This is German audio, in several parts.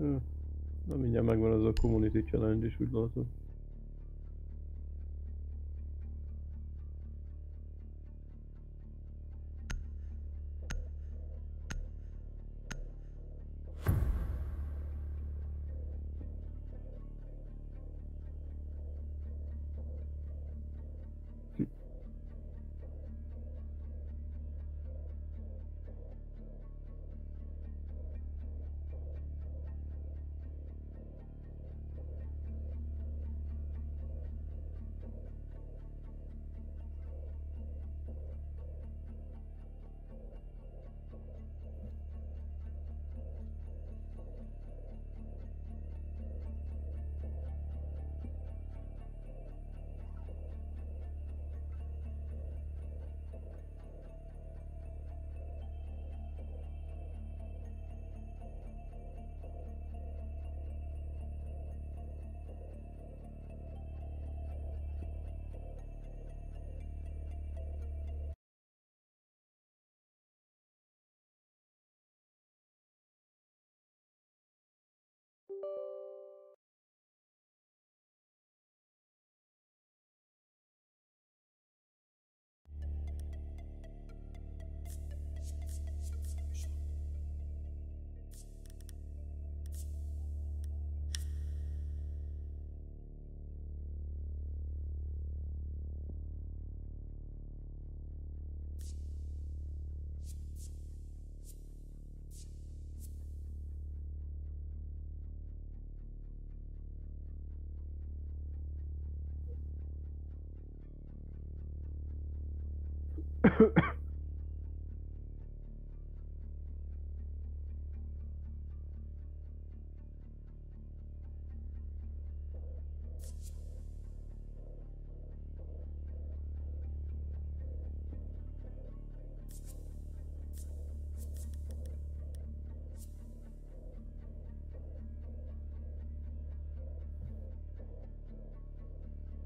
Ja. Na, mindjárt megvan az a community challenge is, úgy látom.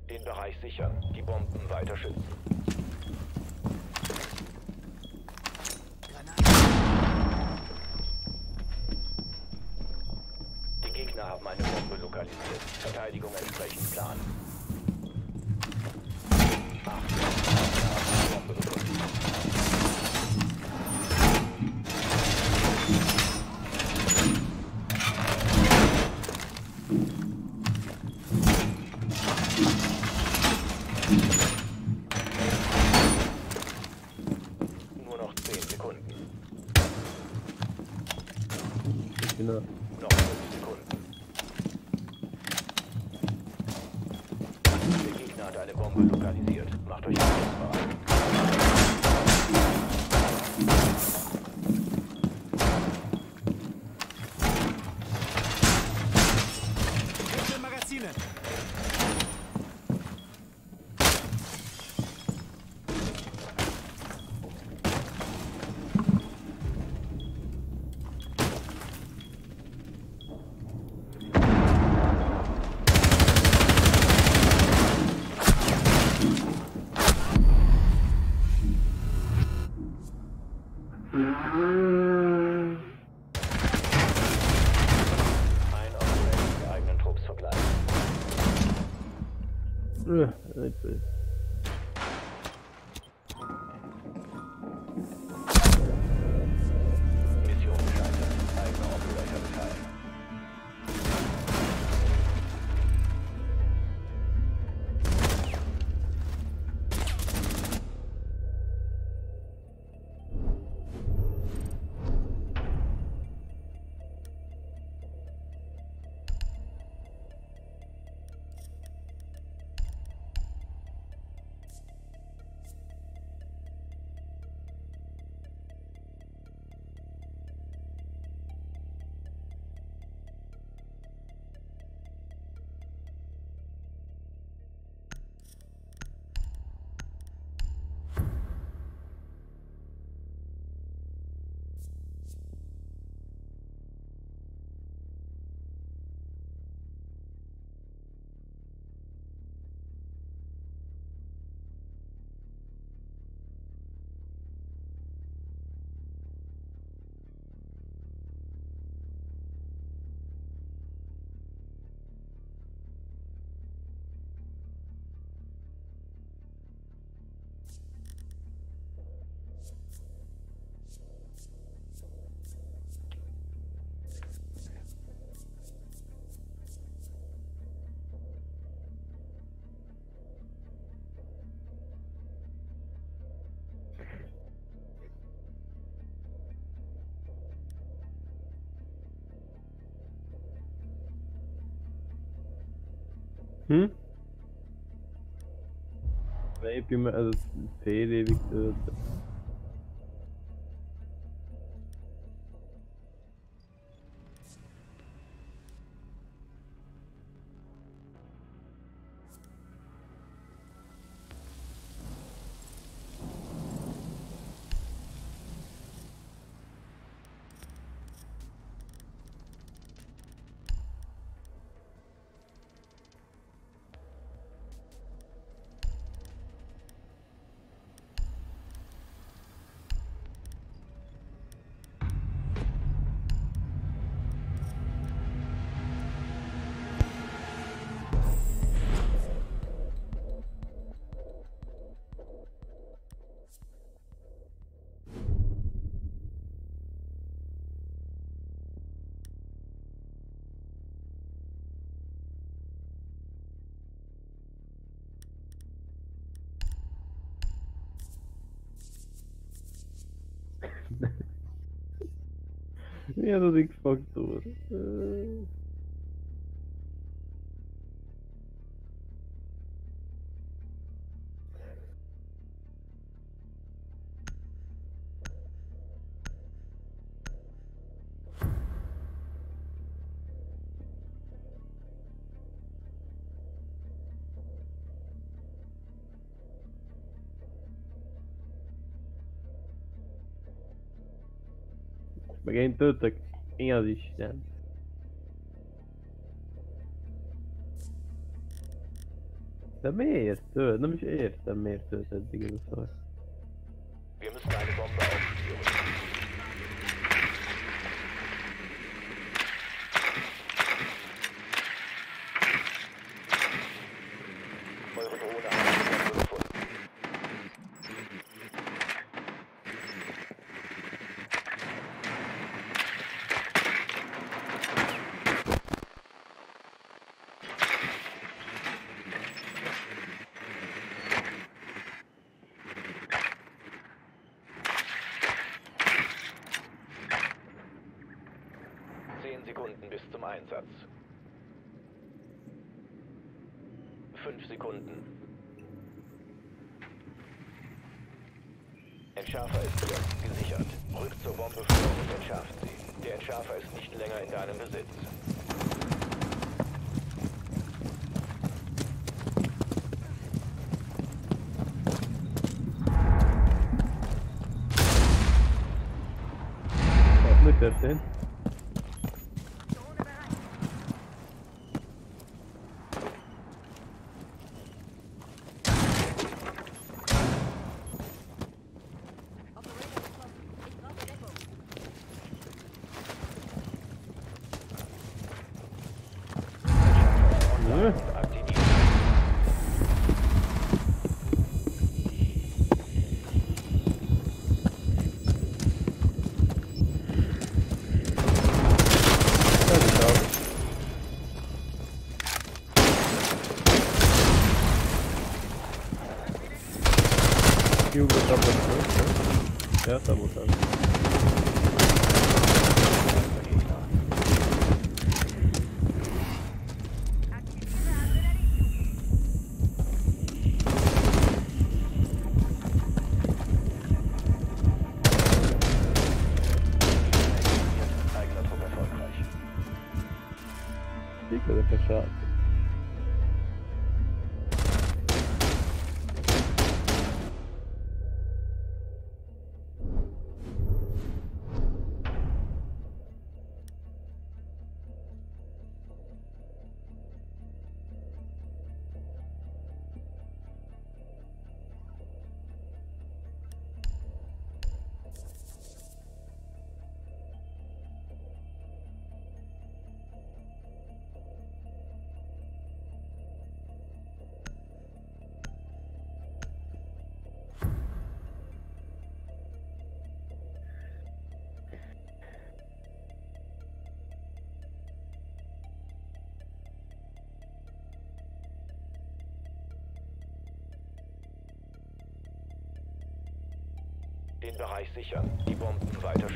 Den Bereich sichern. Die Bomben weiter schützen. Die Gegner haben eine Bombe lokalisiert. Verteidigung entsprechend planen. Nur noch 10 Sekunden. Genau. Noch 5 Sekunden. Der Gegner hat eine Bombe lokalisiert. Macht euch angreifbar. Hm? Nee, ich bin mir, also, Fehde Nie no, Dick Fox. Meg én töltök. Én az Isten. De miért tölt? Nem is értem miért tölt eddig ez a szar. Den Bereich sichern. Die Bomben weiter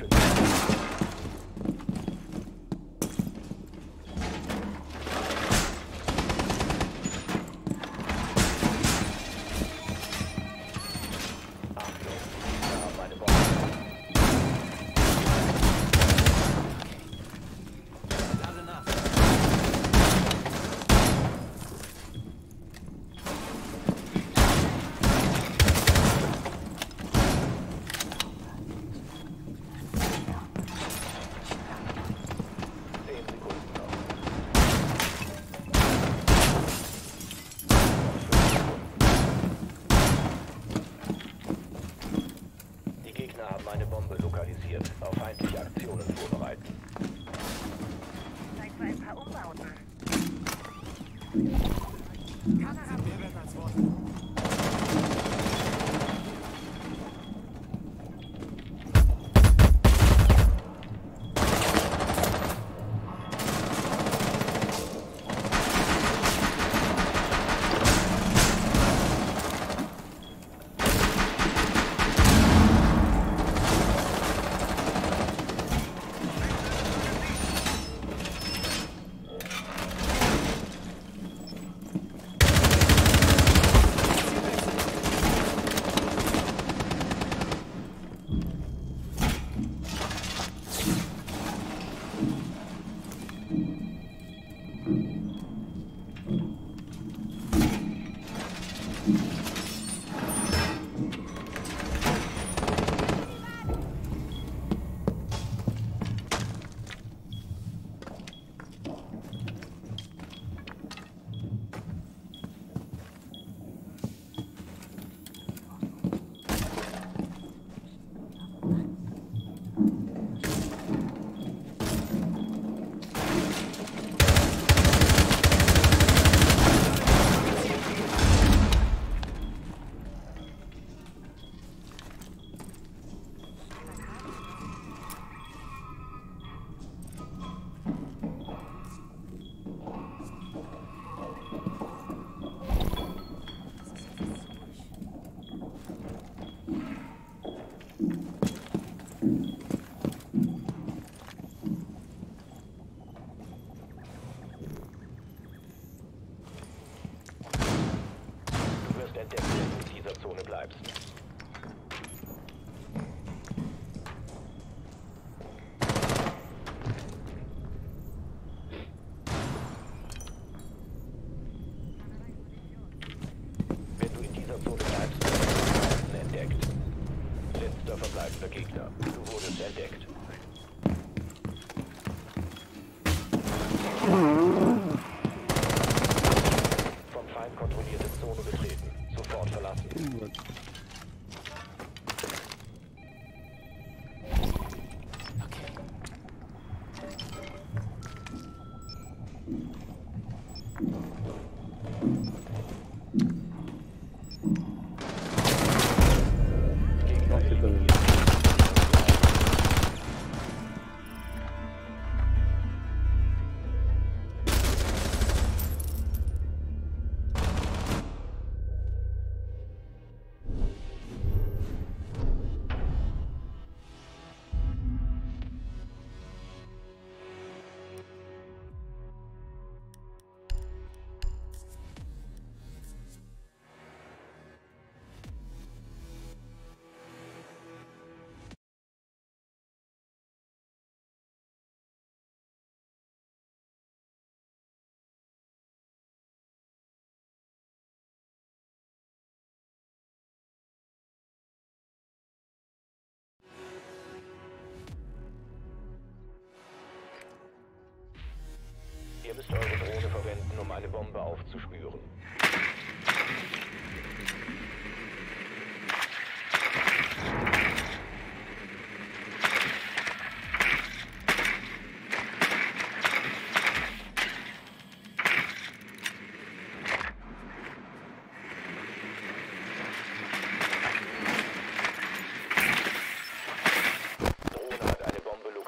Bombe aufzuspüren.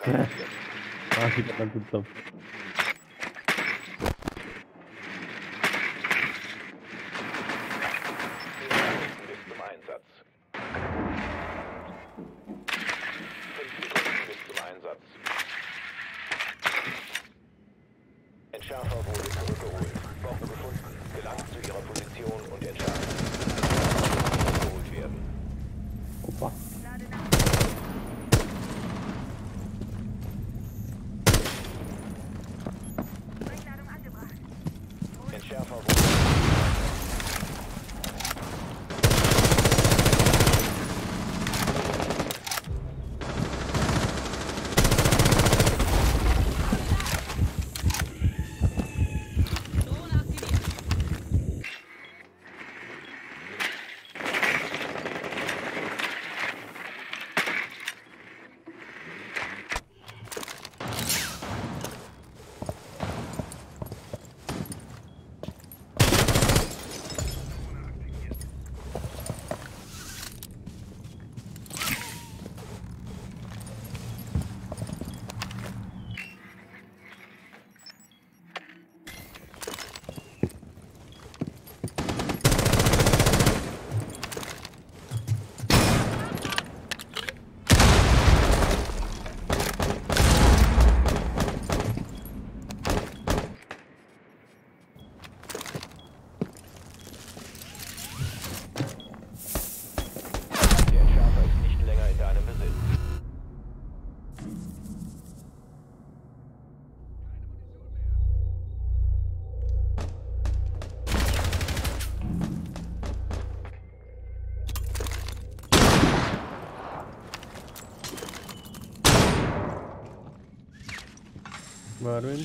Ah, ich hab ganz Zopf. Reach Alpha 1. পারবেন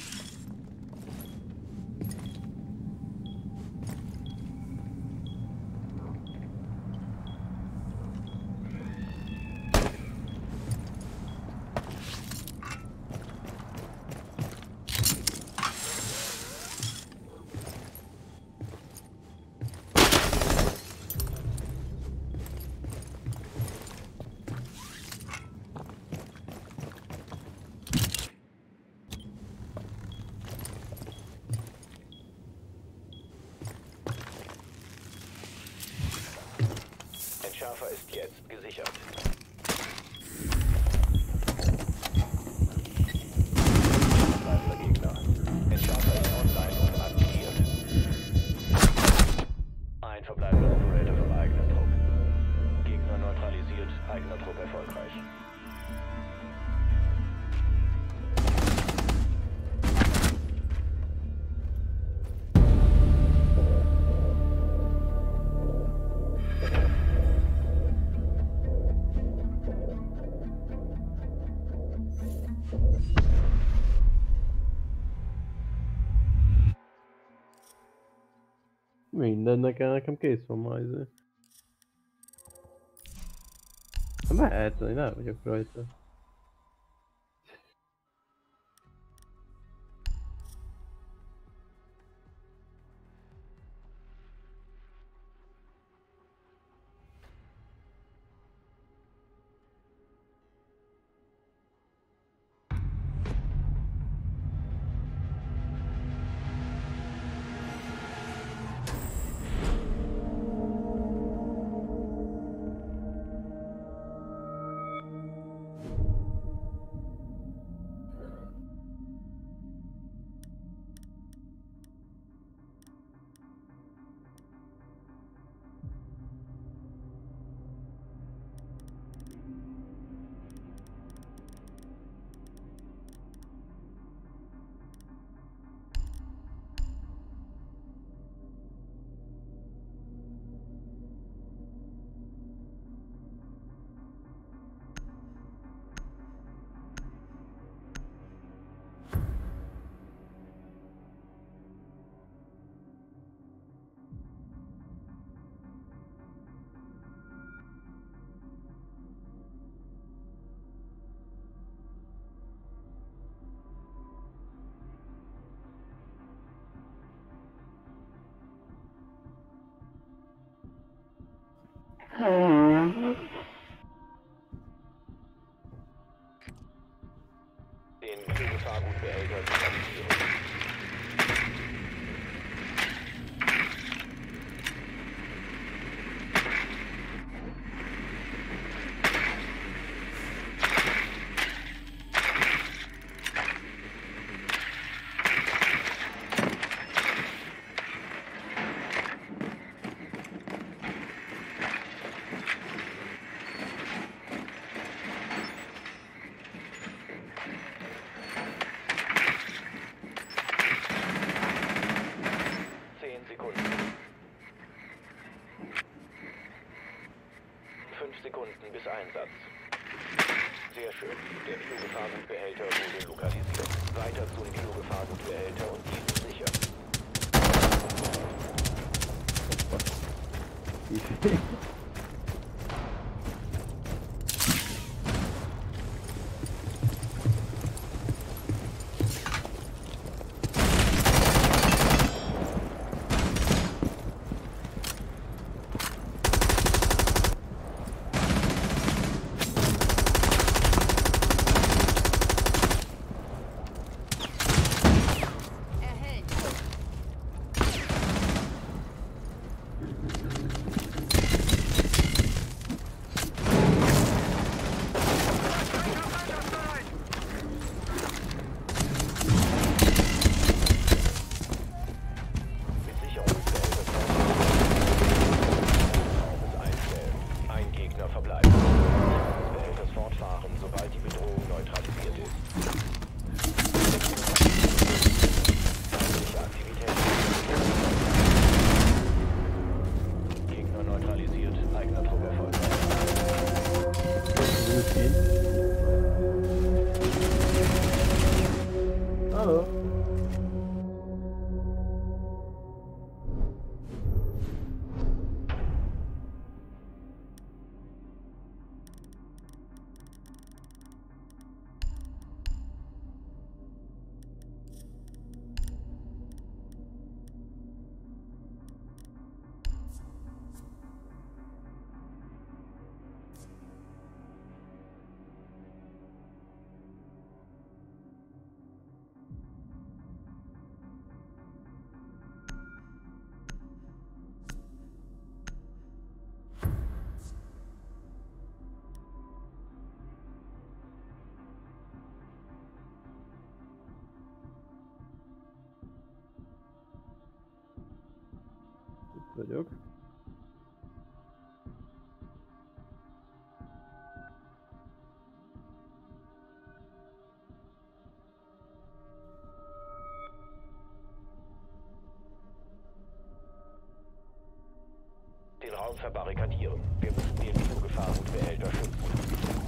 Treffer ist jetzt gesichert. De nekem, nekem kész van majd. Mehet, én nem, vagyok rajta. Fahrgutbehälter. Der Biogefahrenbehälter wurde lokalisiert. Weiter zum Biogefahrenbehälter und vagyok. Den Raum verbarrikadieren. Wir müssen den Biogefahrenbehälter schützen.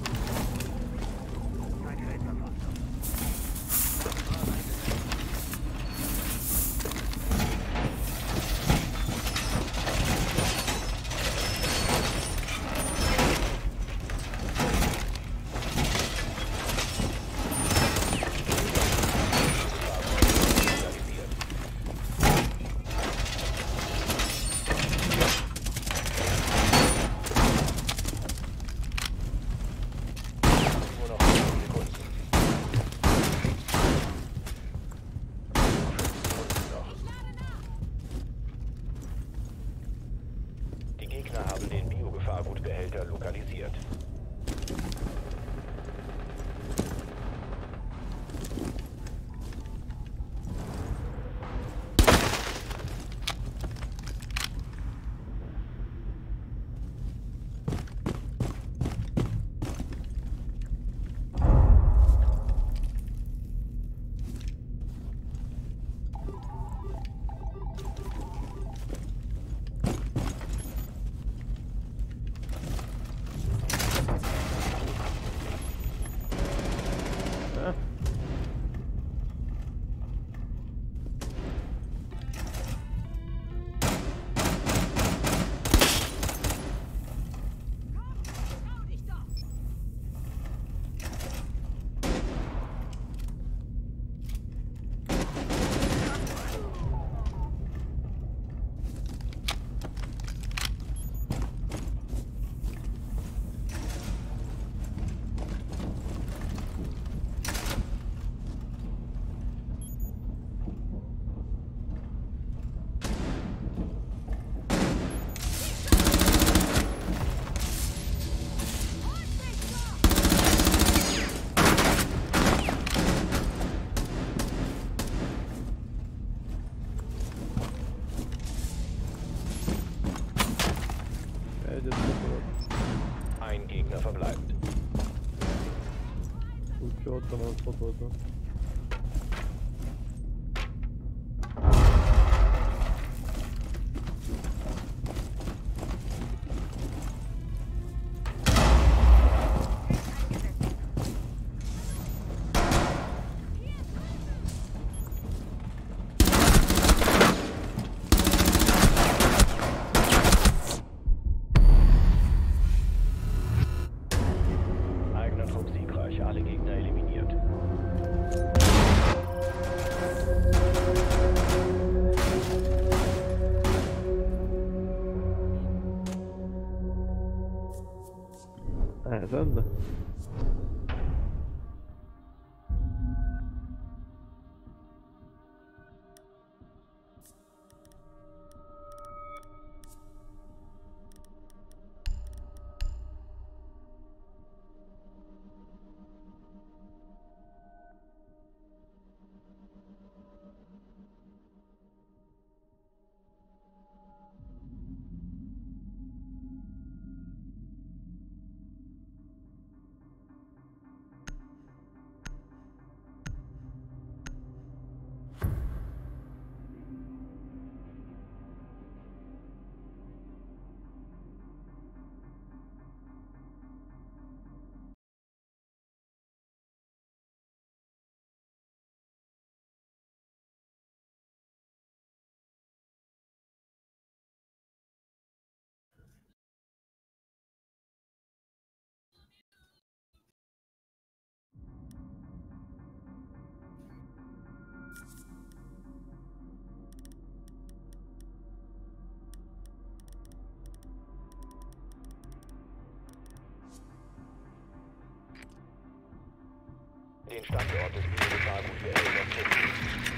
den Standort des Militärgutes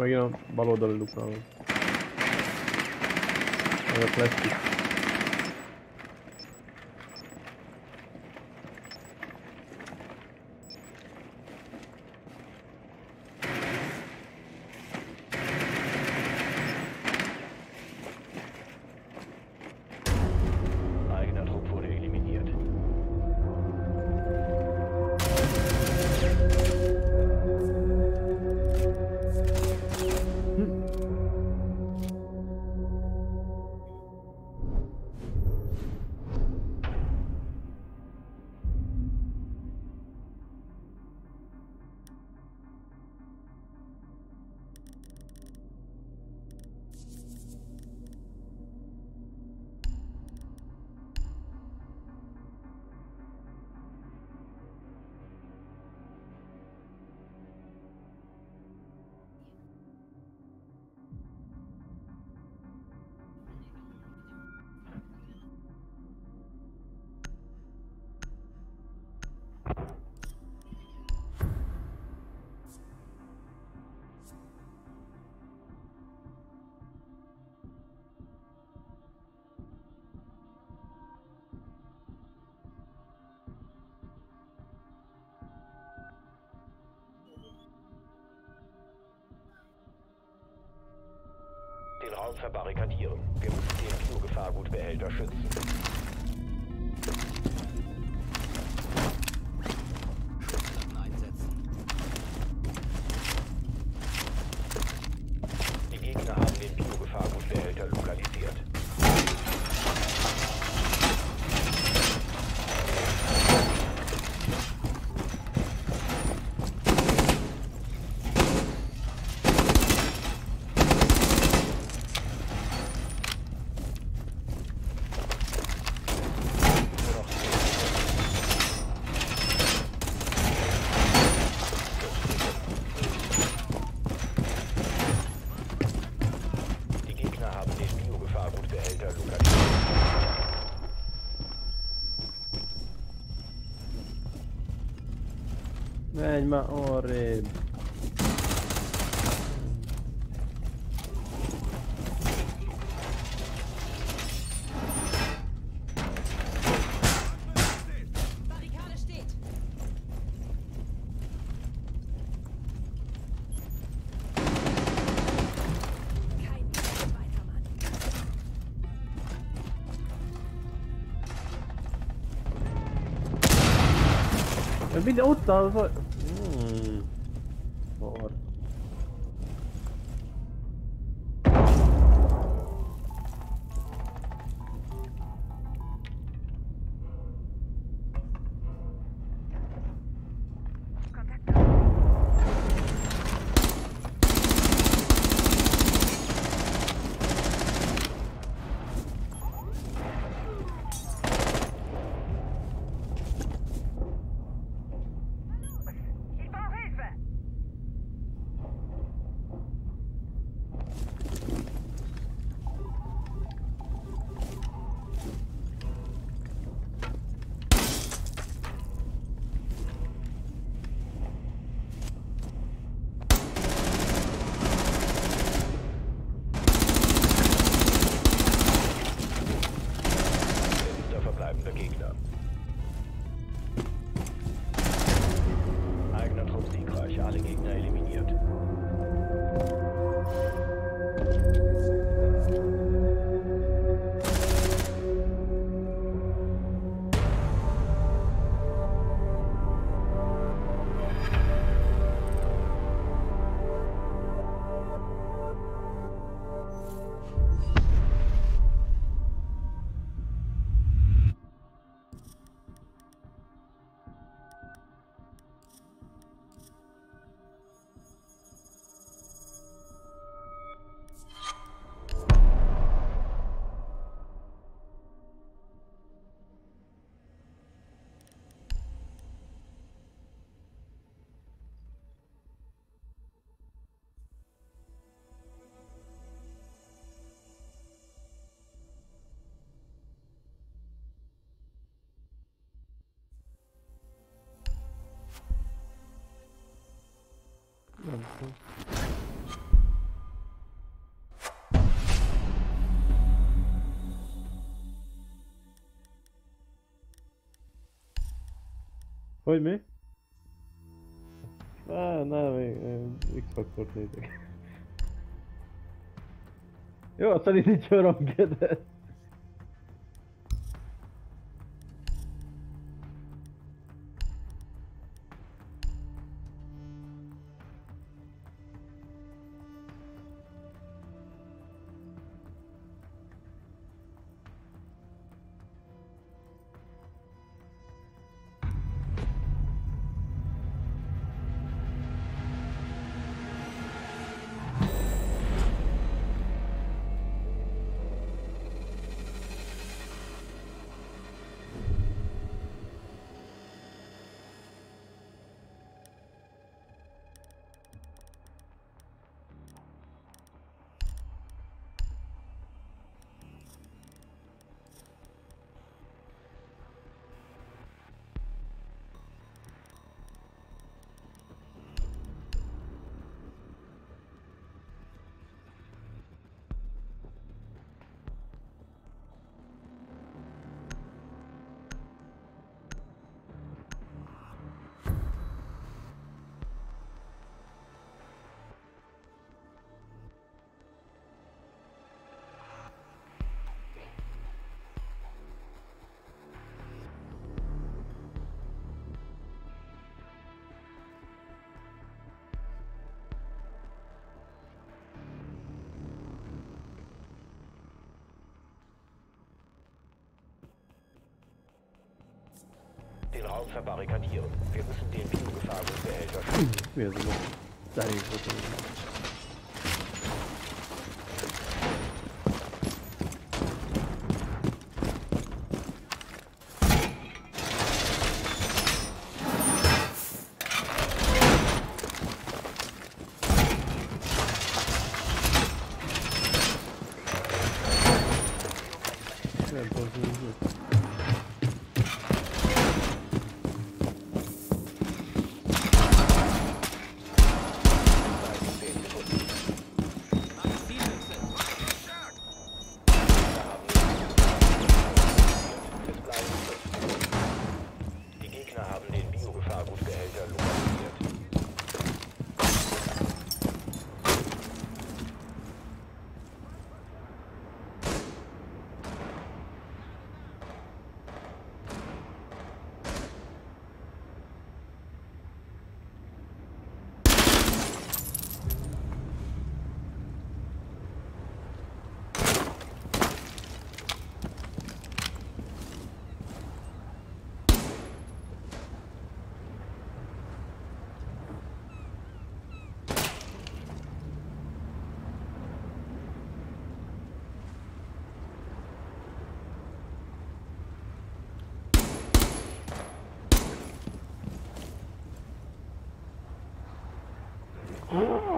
megint a bal oldali luknálunk. Ez a plastik. Lockdown verbarrikadieren. Wir müssen den Flurgefahrgutbehälter schützen. Menj már arrébb. Barrikade steht. Hogy mi? Á, nem, én X-faktort nézek. Jó, aztán itt nincs Raum verbarrikadieren. Wir müssen den Biogefahrgutsbehälter schützen. Mir so Deine Foto. Oh.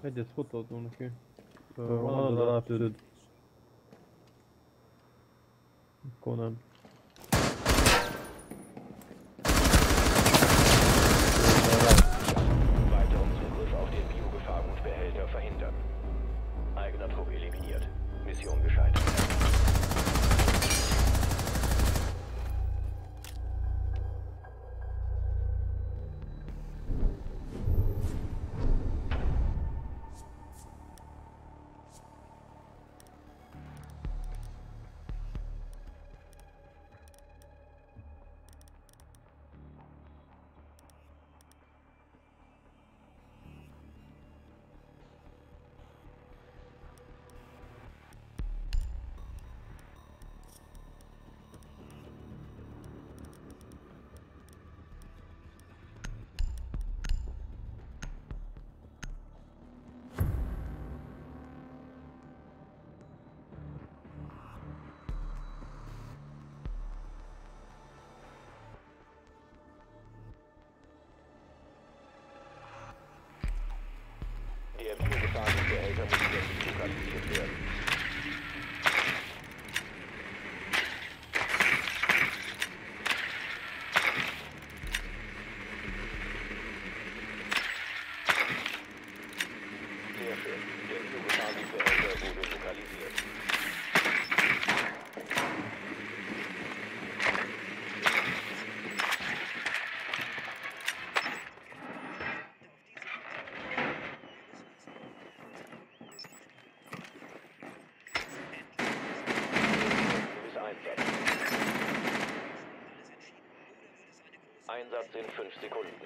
Egyet fotózom neki. Van az alapjövőd. Akkor nem. Thank you. in 5 Sekunden.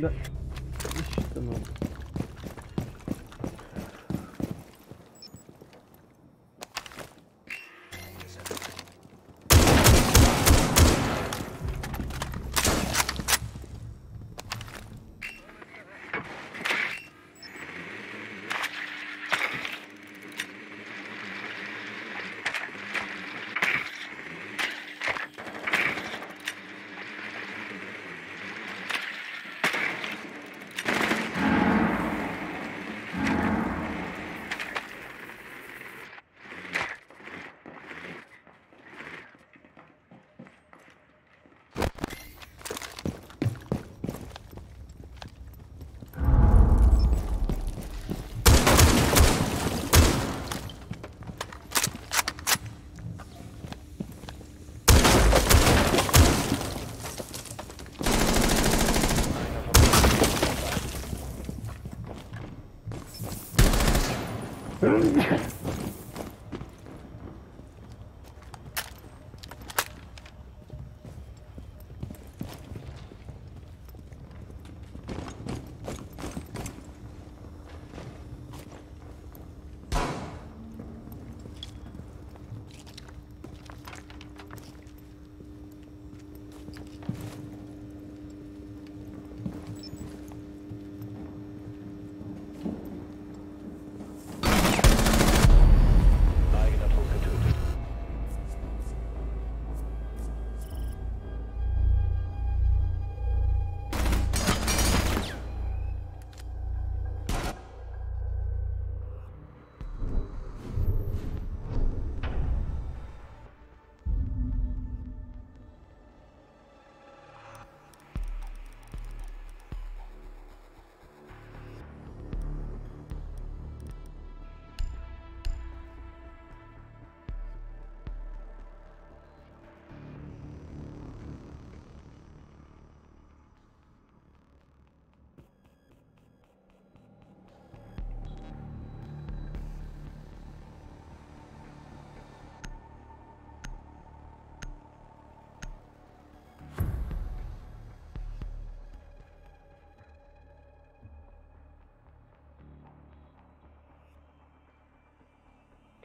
The Mm-hmm.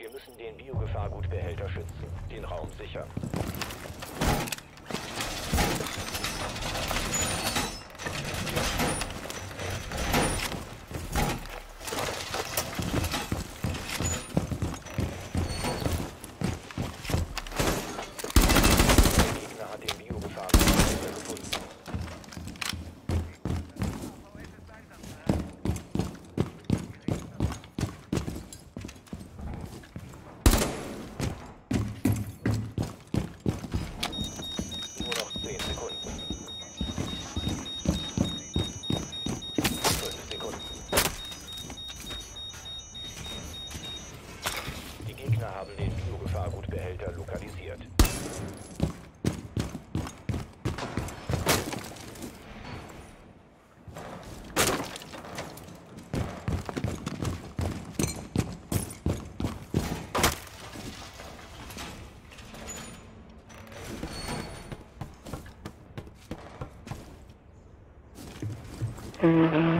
Wir müssen den Biogefahrgutbehälter schützen, den Raum sichern. Mm-hmm.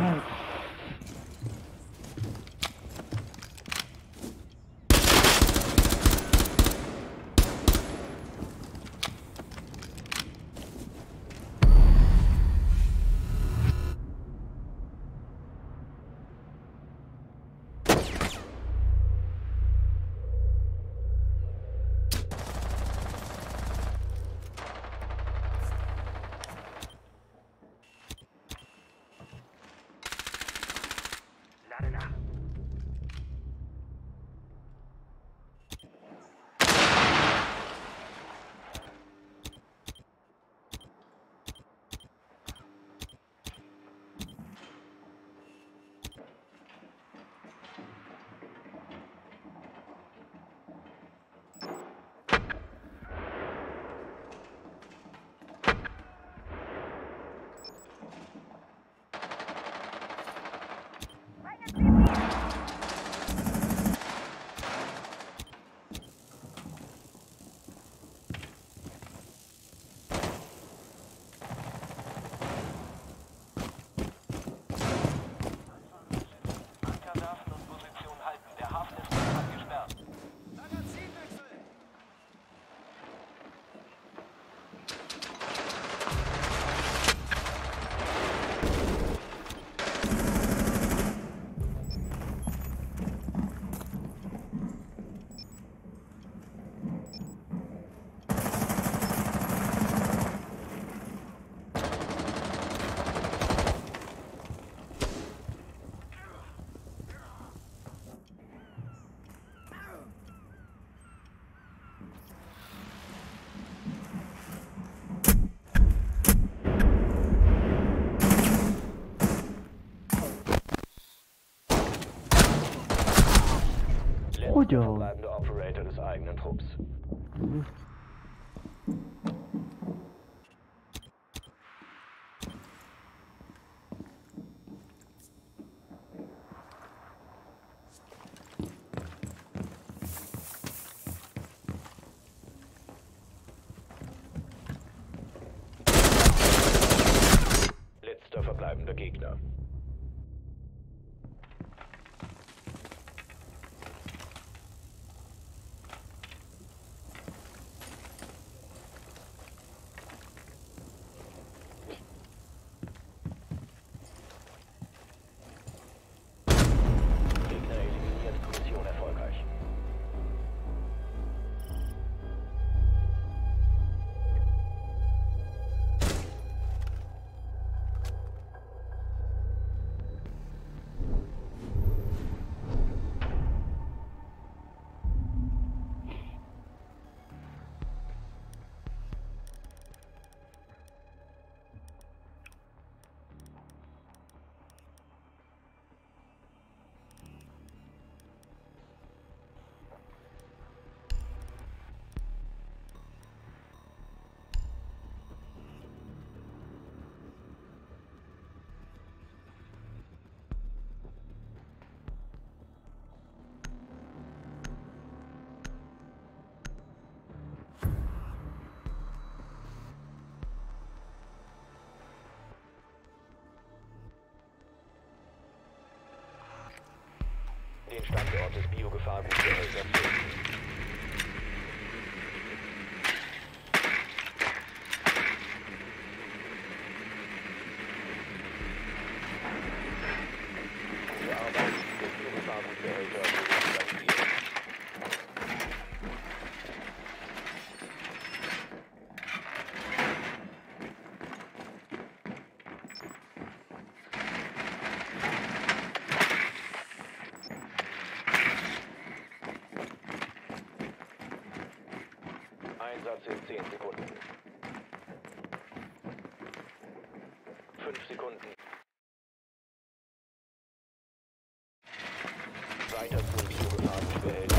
Joe. Verbleiben Operator des eigenen Trupps. Den Standort des Biogefahrgutbehälters finden. In 10 Sekunden. 5 Sekunden. Weiter zum Biogefahrgutbehälter.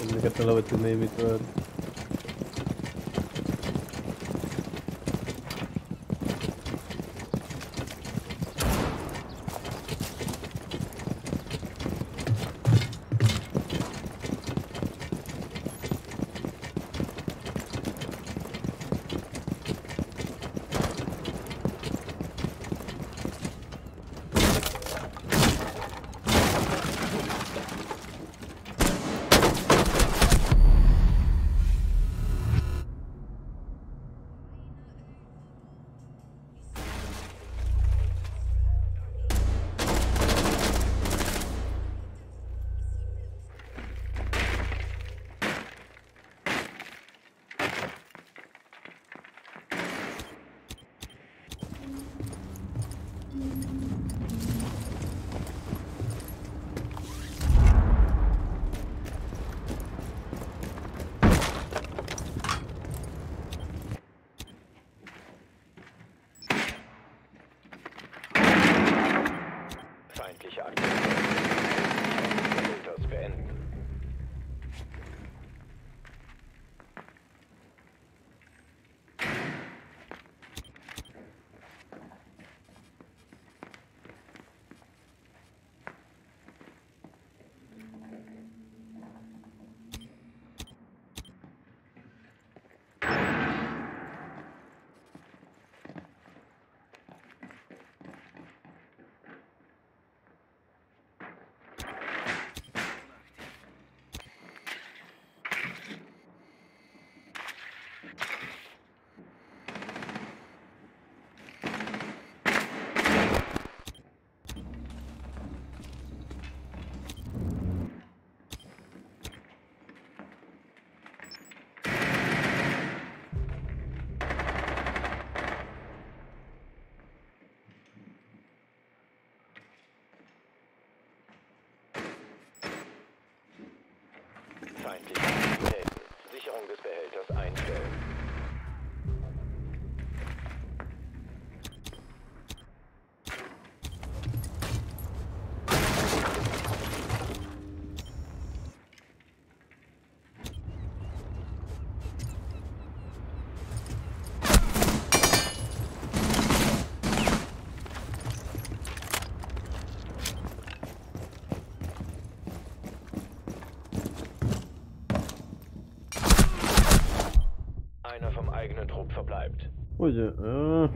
Ennek találod némit van. Feindliche Feindliche Aktivitäten. Sicherung des Behälters einstellen. Trupp verbleibt. Ugye, ja.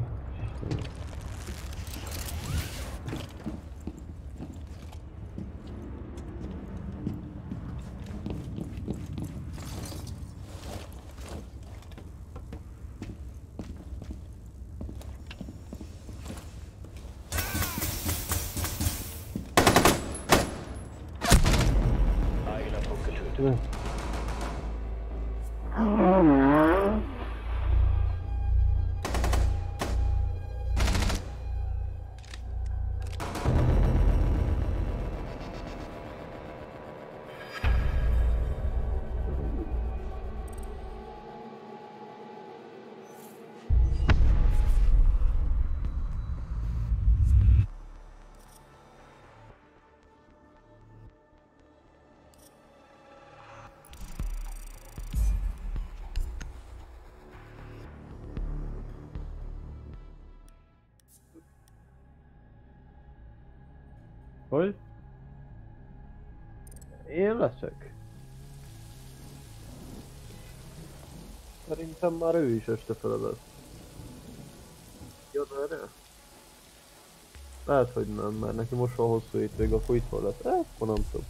Leszek. Szerintem már ő is este feladat. Jön erre? Lehet, hogy nem, mert neki most van hosszú hétvég, akkor itt van lesz. Eh, nem tudom.